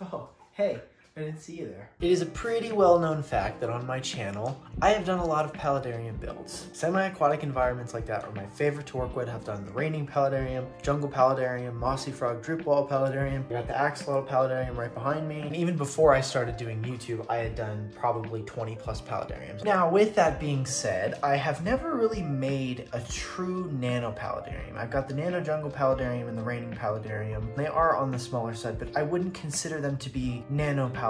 Oh, hey. I didn't see you there. It is a pretty well-known fact that on my channel, I have done a lot of paludarium builds. Semi-aquatic environments like that are my favorite to work with. I've done the raining paludarium, jungle paludarium, mossy frog drip wall paludarium. I got the axolotl paludarium right behind me. And even before I started doing YouTube, I had done probably 20 plus paludariums. Now, with that being said, I have never really made a true nano paludarium. I've got the nano jungle paludarium and the raining paludarium. They are on the smaller side, but I wouldn't consider them to be nano paludarium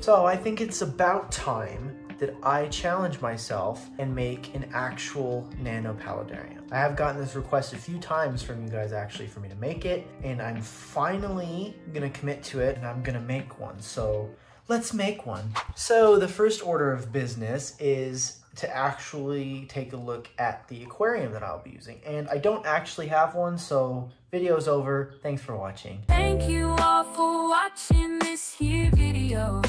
so I think it's about time that I challenge myself and make an actual nano paludarium. I have gotten this request a few times from you guys actually for me to make it and I'm finally gonna commit to it and I'm gonna make one. So let's make one. So the first order of business is to actually take a look at the aquarium that I'll be using. And I don't actually have one, so video's over. Thanks for watching. Thank you all for watching this here video.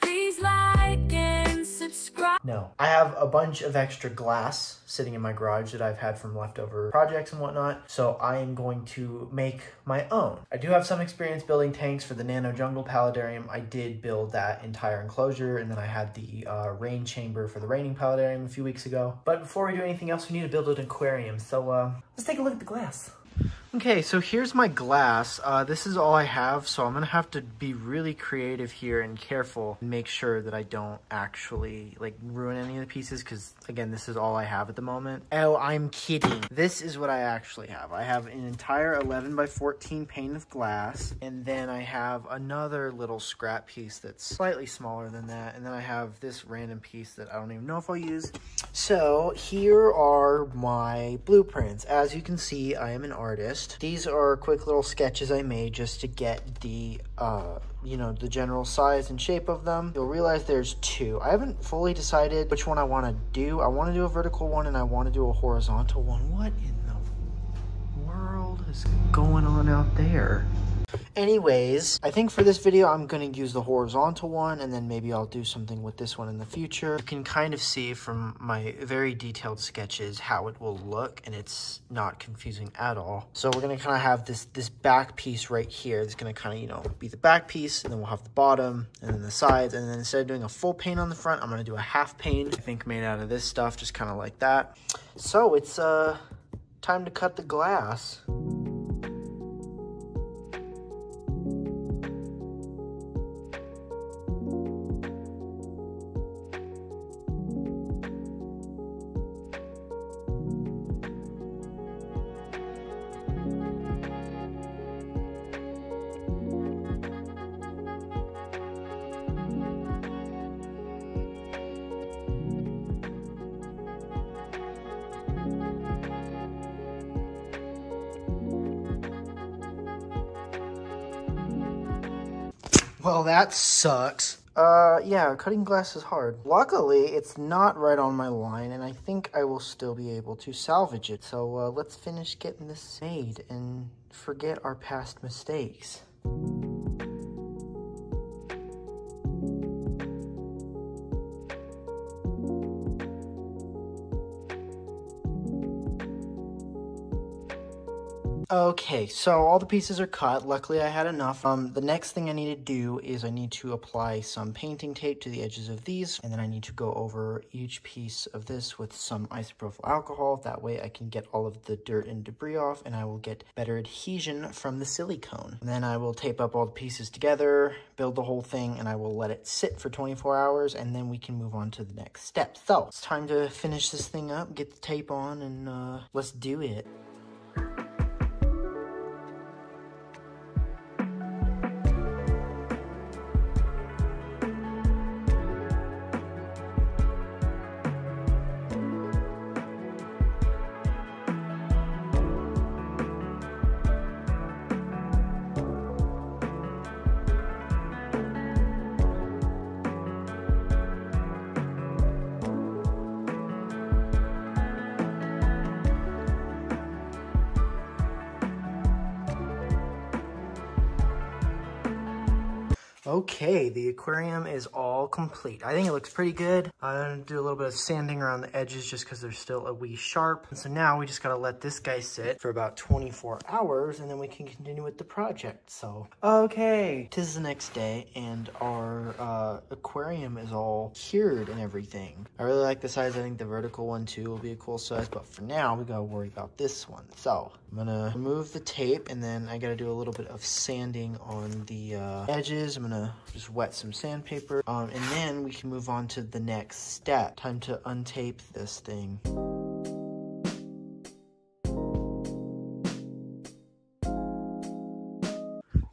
Please like and subscribe. No. I have a bunch of extra glass sitting in my garage that I've had from leftover projects and whatnot, so I am going to make my own. I do have some experience building tanks for the Nano Jungle Paludarium. I did build that entire enclosure, and then I had the uh, rain chamber for the raining paludarium a few weeks ago. But before we do anything else, we need to build an aquarium, so uh, let's take a look at the glass. Okay, so here's my glass. Uh, this is all I have, so I'm gonna have to be really creative here and careful and make sure that I don't actually like ruin any of the pieces because again, this is all I have at the moment. Oh, I'm kidding. This is what I actually have. I have an entire 11 by 14 pane of glass, and then I have another little scrap piece that's slightly smaller than that, and then I have this random piece that I don't even know if I'll use. So here are my blueprints. As you can see, I am an artist. These are quick little sketches I made just to get the, uh, you know, the general size and shape of them. You'll realize there's two. I haven't fully decided which one I want to do. I want to do a vertical one and I want to do a horizontal one. What in the world is going on out there? Anyways, I think for this video, I'm going to use the horizontal one, and then maybe I'll do something with this one in the future. You can kind of see from my very detailed sketches how it will look, and it's not confusing at all. So we're going to kind of have this, this back piece right here. It's going to kind of, you know, be the back piece, and then we'll have the bottom, and then the sides, and then instead of doing a full pane on the front, I'm going to do a half pane, I think made out of this stuff, just kind of like that. So it's uh time to cut the glass. Well, that sucks. Uh, yeah, cutting glass is hard. Luckily, it's not right on my line, and I think I will still be able to salvage it. So, uh, let's finish getting this made and forget our past mistakes. Okay, so all the pieces are cut. Luckily, I had enough. Um, the next thing I need to do is I need to apply some painting tape to the edges of these, and then I need to go over each piece of this with some isopropyl alcohol. That way I can get all of the dirt and debris off, and I will get better adhesion from the silicone. And then I will tape up all the pieces together, build the whole thing, and I will let it sit for 24 hours, and then we can move on to the next step. So, it's time to finish this thing up, get the tape on, and uh, let's do it. Okay, the aquarium is all complete. I think it looks pretty good. I'm gonna do a little bit of sanding around the edges just because they're still a wee sharp. And so now we just gotta let this guy sit for about 24 hours and then we can continue with the project. So, okay, tis the next day and our uh, aquarium is all cured and everything. I really like the size. I think the vertical one too will be a cool size, but for now we gotta worry about this one. So I'm gonna remove the tape and then I gotta do a little bit of sanding on the uh, edges. I'm gonna just wet some sandpaper um, and then we can move on to the next step. Time to untape this thing.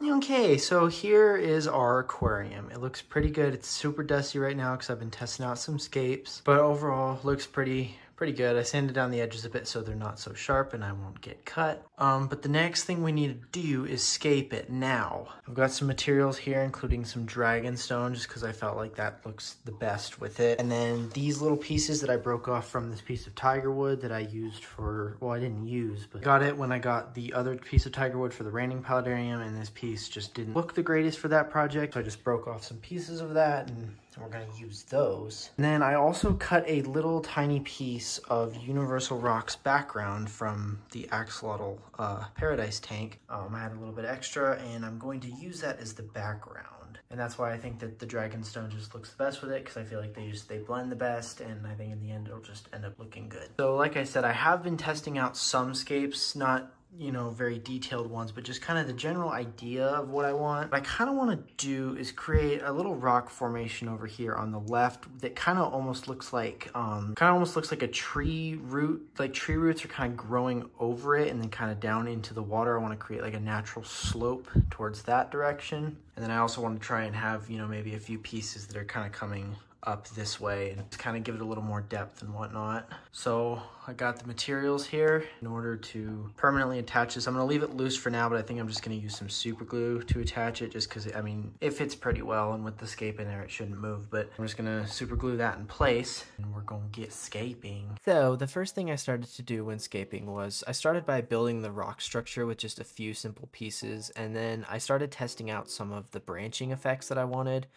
Okay, so here is our aquarium. It looks pretty good. It's super dusty right now because I've been testing out some scapes, but overall looks pretty pretty good. I sanded down the edges a bit so they're not so sharp and I won't get cut. Um, but the next thing we need to do is scape it now. I've got some materials here, including some dragon stone, just because I felt like that looks the best with it. And then these little pieces that I broke off from this piece of tiger wood that I used for, well, I didn't use, but got it when I got the other piece of tiger wood for the raining paludarium, and this piece just didn't look the greatest for that project. So I just broke off some pieces of that and we're gonna use those. And then I also cut a little tiny piece of Universal Rocks background from the Axolotl uh, Paradise tank. Um, I had a little bit extra and I'm going to use that as the background. And that's why I think that the Dragonstone just looks the best with it because I feel like they just, they blend the best and I think in the end it'll just end up looking good. So like I said, I have been testing out some scapes, not you know, very detailed ones, but just kind of the general idea of what I want. What I kind of want to do is create a little rock formation over here on the left that kind of almost looks like, um, kind of almost looks like a tree root, like tree roots are kind of growing over it and then kind of down into the water. I want to create like a natural slope towards that direction. And then I also want to try and have, you know, maybe a few pieces that are kind of coming up this way and kind of give it a little more depth and whatnot. So I got the materials here in order to permanently attach this. I'm gonna leave it loose for now, but I think I'm just gonna use some super glue to attach it just cause I mean, it fits pretty well and with the scape in there, it shouldn't move, but I'm just gonna super glue that in place and we're gonna get scaping. So the first thing I started to do when scaping was I started by building the rock structure with just a few simple pieces and then I started testing out some of the branching effects that I wanted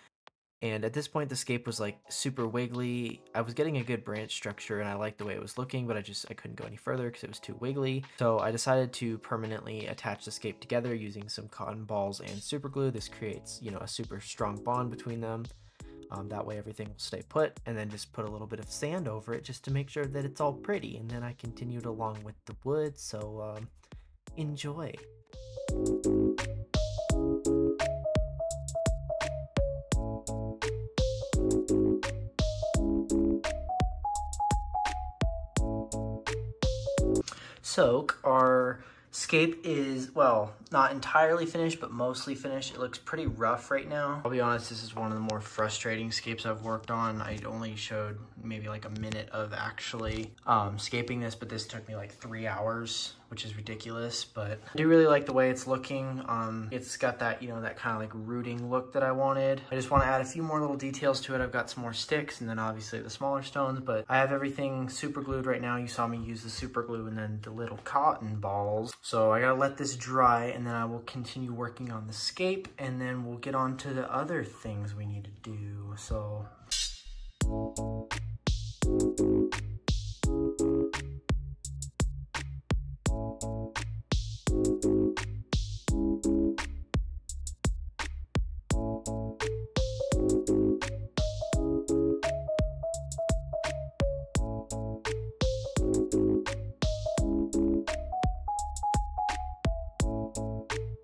and at this point, the scape was like super wiggly. I was getting a good branch structure and I liked the way it was looking, but I just, I couldn't go any further because it was too wiggly. So I decided to permanently attach the scape together using some cotton balls and super glue. This creates, you know, a super strong bond between them. Um, that way everything will stay put and then just put a little bit of sand over it just to make sure that it's all pretty. And then I continued along with the wood. So um, enjoy. Soak, our scape is, well, not entirely finished, but mostly finished. It looks pretty rough right now. I'll be honest, this is one of the more frustrating scapes I've worked on. I only showed maybe like a minute of actually um, scaping this, but this took me like three hours which is ridiculous, but I do really like the way it's looking. Um, it's got that, you know, that kind of like rooting look that I wanted. I just want to add a few more little details to it. I've got some more sticks and then obviously the smaller stones, but I have everything super glued right now. You saw me use the super glue and then the little cotton balls. So I gotta let this dry and then I will continue working on the scape and then we'll get on to the other things we need to do. So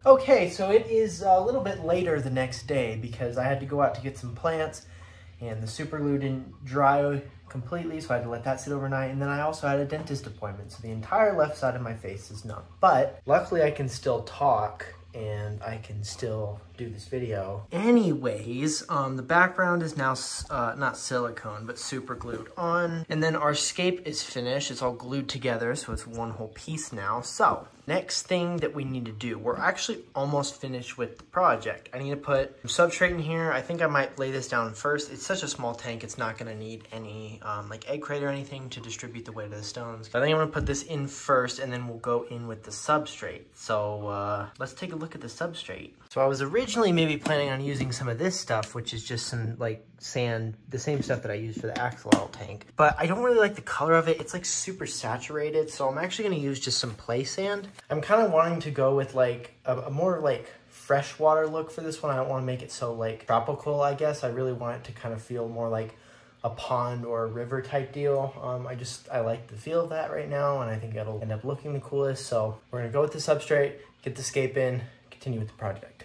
Okay, so it is a little bit later the next day because I had to go out to get some plants and the super glue didn't dry completely, so I had to let that sit overnight. And then I also had a dentist appointment, so the entire left side of my face is numb. But luckily I can still talk and I can still do this video. Anyways, um, the background is now uh, not silicone, but super glued on. And then our scape is finished. It's all glued together, so it's one whole piece now. So next thing that we need to do, we're actually almost finished with the project. I need to put substrate in here. I think I might lay this down first. It's such a small tank, it's not gonna need any um, like egg crate or anything to distribute the weight of the stones. I think I'm gonna put this in first and then we'll go in with the substrate. So uh, let's take a look at the substrate. So I was originally originally maybe planning on using some of this stuff, which is just some like sand, the same stuff that I use for the axolotl tank. But I don't really like the color of it. It's like super saturated. So I'm actually gonna use just some play sand. I'm kind of wanting to go with like a, a more like freshwater look for this one. I don't want to make it so like tropical, I guess. I really want it to kind of feel more like a pond or a river type deal. Um, I just, I like the feel of that right now and I think it'll end up looking the coolest. So we're gonna go with the substrate, get the scape in, continue with the project.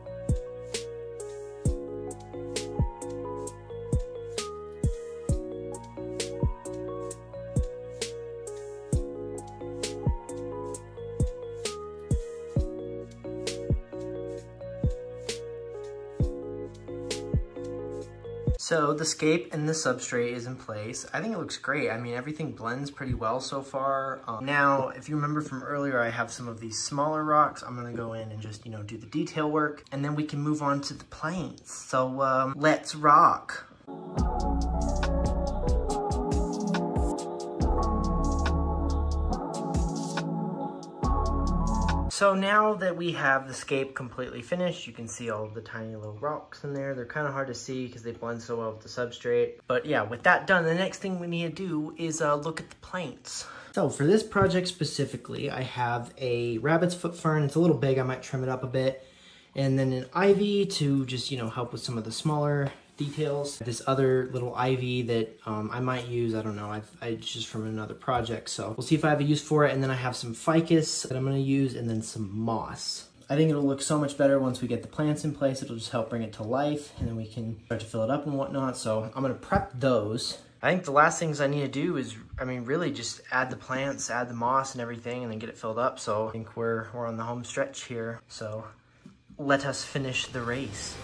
So the scape and the substrate is in place. I think it looks great. I mean, everything blends pretty well so far. Um, now, if you remember from earlier, I have some of these smaller rocks. I'm gonna go in and just, you know, do the detail work and then we can move on to the planes. So um, let's rock. So now that we have the scape completely finished, you can see all the tiny little rocks in there. They're kind of hard to see because they blend so well with the substrate. But yeah, with that done, the next thing we need to do is uh, look at the planes. So for this project specifically, I have a rabbit's foot fern. It's a little big, I might trim it up a bit. And then an ivy to just, you know, help with some of the smaller details. This other little ivy that um, I might use, I don't know, I've, I, it's just from another project. So we'll see if I have a use for it. And then I have some ficus that I'm gonna use and then some moss. I think it'll look so much better once we get the plants in place. It'll just help bring it to life and then we can start to fill it up and whatnot. So I'm gonna prep those. I think the last things I need to do is, I mean, really just add the plants, add the moss and everything and then get it filled up. So I think we're, we're on the home stretch here. So let us finish the race.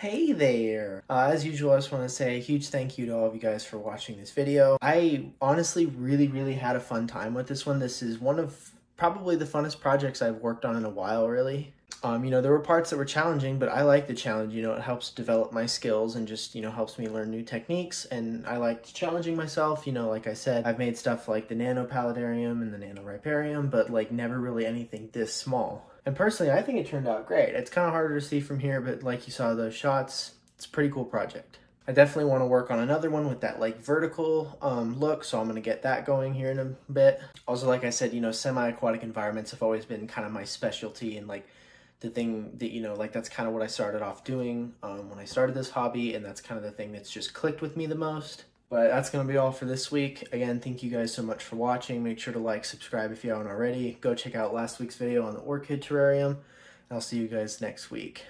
Hey there! Uh, as usual, I just want to say a huge thank you to all of you guys for watching this video. I honestly really, really had a fun time with this one. This is one of probably the funnest projects I've worked on in a while, really. Um, you know, there were parts that were challenging, but I like the challenge. You know, it helps develop my skills and just, you know, helps me learn new techniques. And I liked challenging myself. You know, like I said, I've made stuff like the Nano Paludarium and the Nano Riparium, but like never really anything this small. And personally, I think it turned out great. It's kind of harder to see from here, but like you saw those shots, it's a pretty cool project. I definitely want to work on another one with that like vertical um, look, so I'm going to get that going here in a bit. Also, like I said, you know, semi-aquatic environments have always been kind of my specialty and like the thing that, you know, like that's kind of what I started off doing um, when I started this hobby, and that's kind of the thing that's just clicked with me the most. But that's going to be all for this week. Again, thank you guys so much for watching. Make sure to like, subscribe if you haven't already. Go check out last week's video on the orchid terrarium. I'll see you guys next week.